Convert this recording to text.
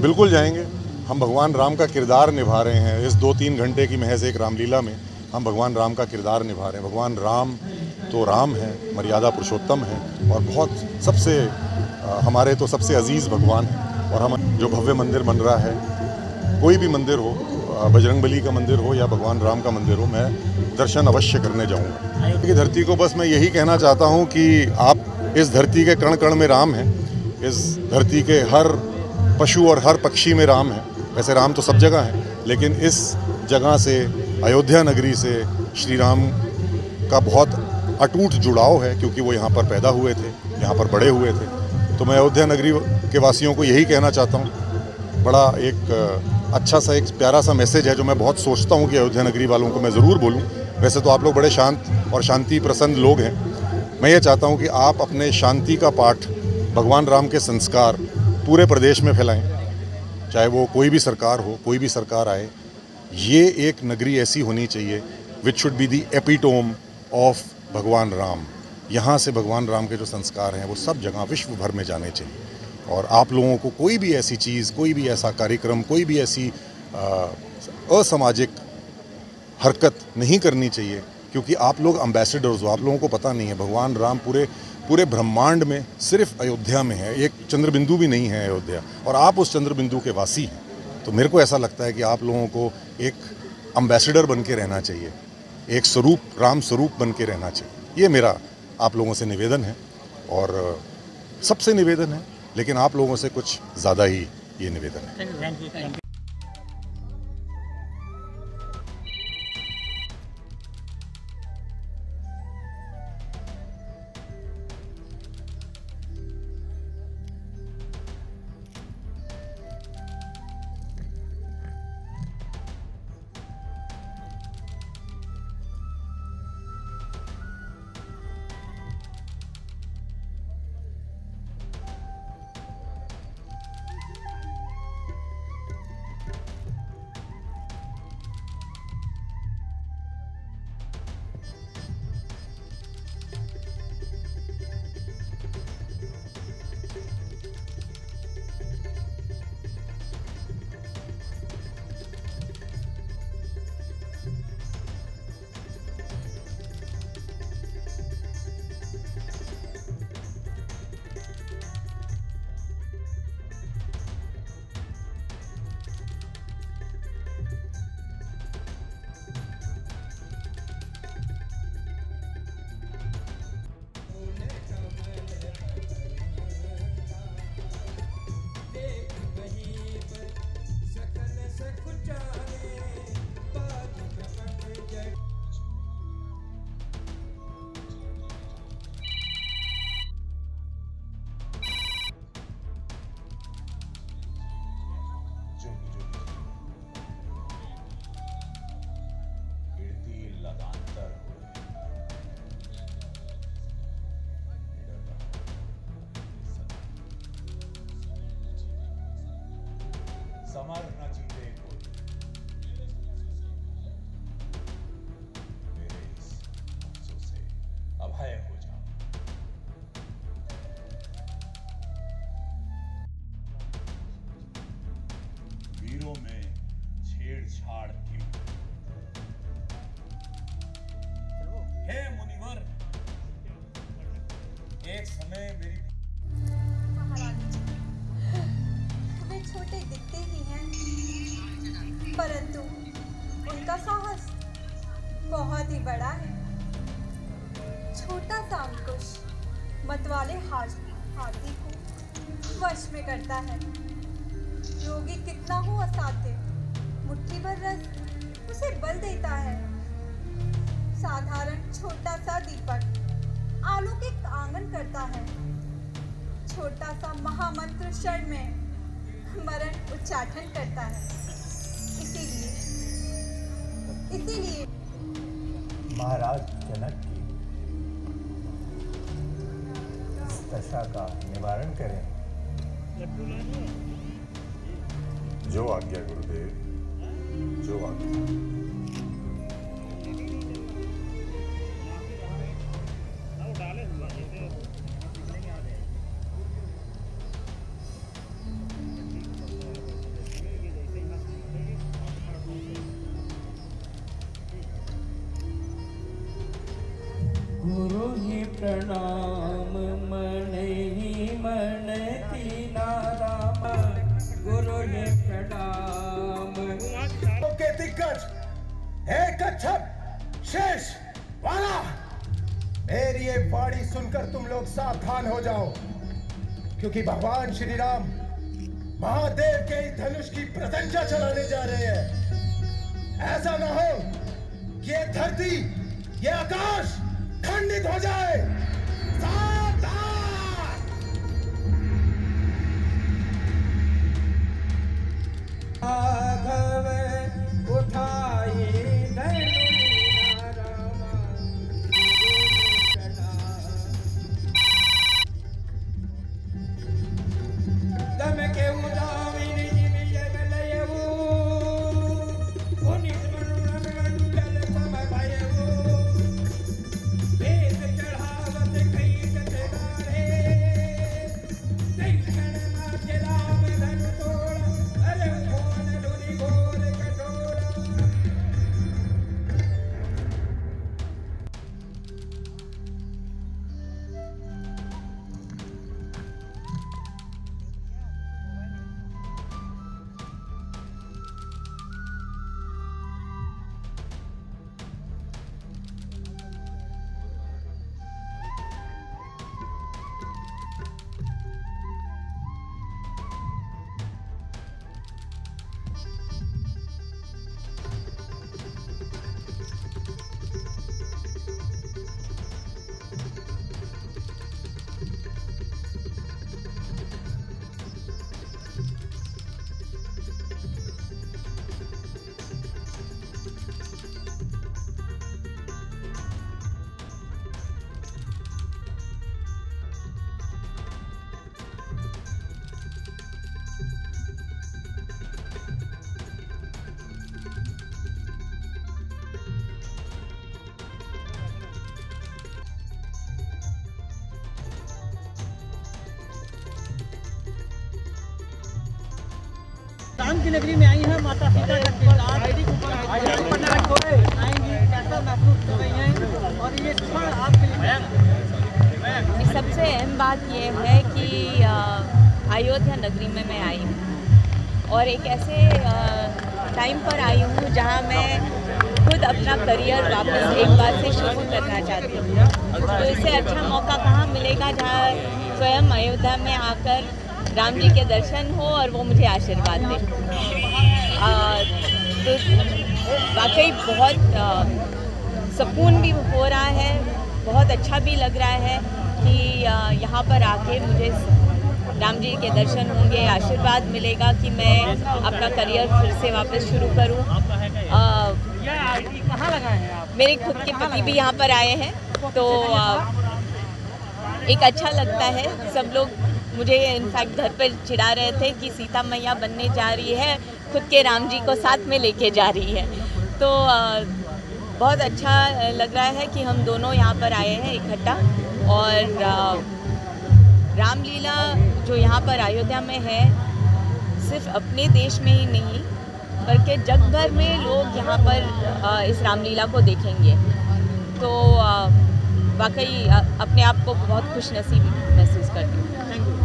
बिल्कुल जाएँगे। हम भगवान राम का किरदार निभा रहे हैं। इस दो तीन घंटे की महज एक रामलीला में हम भगवान राम का किरदार निभा रहे हैं। भगवान राम तो राम है, मर्यादा पुरुषोत्तम है और बहुत सबसे हमारे तो सबसे अज़ीज़ भगवान हैं और हम जो भव्य मंदिर बन रहा है, कोई भी मंदिर हो बजरंग बली का मंदिर हो या भगवान राम का मंदिर हो, मैं दर्शन अवश्य करने जाऊँगा। कि धरती को बस मैं यही कहना चाहता हूँ कि आप इस धरती के कण कण में राम हैं। इस धरती के हर पशु और हर पक्षी में राम है। वैसे राम तो सब जगह है, लेकिन इस जगह से, अयोध्या नगरी से श्री राम का बहुत अटूट जुड़ाव है, क्योंकि वो यहाँ पर पैदा हुए थे, यहाँ पर बड़े हुए थे। तो मैं अयोध्या नगरी के वासियों को यही कहना चाहता हूँ, बड़ा एक अच्छा सा, एक प्यारा सा मैसेज है जो मैं बहुत सोचता हूँ कि अयोध्या नगरी वालों को मैं ज़रूर बोलूँ। वैसे तो आप लोग बड़े शांत और शांति प्रसन्न लोग हैं। मैं ये चाहता हूँ कि आप अपने शांति का पाठ, भगवान राम के संस्कार पूरे प्रदेश में फैलाएँ, चाहे वो कोई भी सरकार हो, कोई भी सरकार आए, ये एक नगरी ऐसी होनी चाहिए which should be the epitome of Bhagwan Ram. यहाँ से भगवान राम के जो संस्कार हैं, वो सब जगह विश्व भर में जाने चाहिए। और आप लोगों को कोई भी ऐसी चीज़, कोई भी ऐसा कार्यक्रम, कोई भी ऐसी असामाजिक हरकत नहीं करनी चाहिए। क्योंकि आप लोग अम्बेसडर्स हो, आप लोगों को पता नहीं है। भगवान राम पूरे पूरे ब्रह्मांड में सिर्फ़ अयोध्या में है। एक चंद्र बिंदु भी नहीं है अयोध्या। और आप उस चंद्र बिंदु के वासी हैं। तो मेरे को ऐसा लगता है कि आप लोगों को एक अम्बेसडर बन के रहना चाहिए। एक स्वरूप, राम स्वरूप बन के रहना चाहिए। ये मेरा आप लोगों से निवेदन है। और, सबसे निवेदन है। लेकिन आप लोगों से कुछ ज़्यादा ही ये निवेदन है। Samarna परंतु उनका साहस बहुत ही बड़ा है। छोटा सा अंकुश मतवाले हाथी को वश में करता है। रोगी कितना हो असाध्य, मुट्ठी भर रस उसे बल देता है। साधारण छोटा सा दीपक आलू के आँगन करता है। छोटा सा महामंत्र क्षण में मरण उच्चाटन करता है। इसीलिए। महाराज जनक की इस दशा का निवारण करें। जो आज्ञा गुरुदेव जो आज्ञा। प्रणाम, मन ही मन, तीना राम। गुरु ये प्रणाम। के दिग्गज हे कच्छप शेष, वाला। मेरी ये वाणी सुनकर तुम लोग सावधान हो जाओ, क्योंकि भगवान श्री राम महादेव के धनुष की प्रशंसा चलाने जा रहे हैं। ऐसा ना हो कि ये धरती, ये आकाश खंडित हो जाए। राम की नगरी में आई हैं माता सीता का किरदार। आएँगी कैसा महसूस कर रही हैं। और ये क्षण आपके लिए सबसे अहम बात यह है कि अयोध्या नगरी में मैं आई हूँ। और एक ऐसे टाइम पर आई हूँ जहाँ मैं खुद अपना करियर वापस एक बार से शुरू करना चाहती हूँ। तो इससे अच्छा मौका कहाँ मिलेगा जहाँ स्वयं अयोध्या में आकर राम जी के दर्शन हो और वो मुझे आशीर्वाद दे। तो वाकई बहुत सुकून भी हो रहा है बहुत अच्छा भी लग रहा है कि यहाँ पर आके मुझे राम जी के दर्शन होंगे आशीर्वाद मिलेगा कि मैं अपना करियर फिर से वापस शुरू करूँ। मेरे खुद के पति भी यहाँ पर आए हैं तो अ, एक अच्छा लगता है सब लोग मुझे इनफैक्ट घर पर चिढ़ा रहे थे कि सीता मैया बनने जा रही है, खुद के राम जी को साथ में लेके जा रही है। तो बहुत अच्छा लग रहा है कि हम दोनों यहाँ पर आए हैं इकट्ठा और रामलीला जो यहाँ पर अयोध्या में है, सिर्फ़ अपने देश में ही नहीं, बल्कि जग भर में लोग यहाँ पर इस रामलीला को देखेंगे। तो वाकई अपने आप को बहुत खुश नसीब महसूस करती हूँ।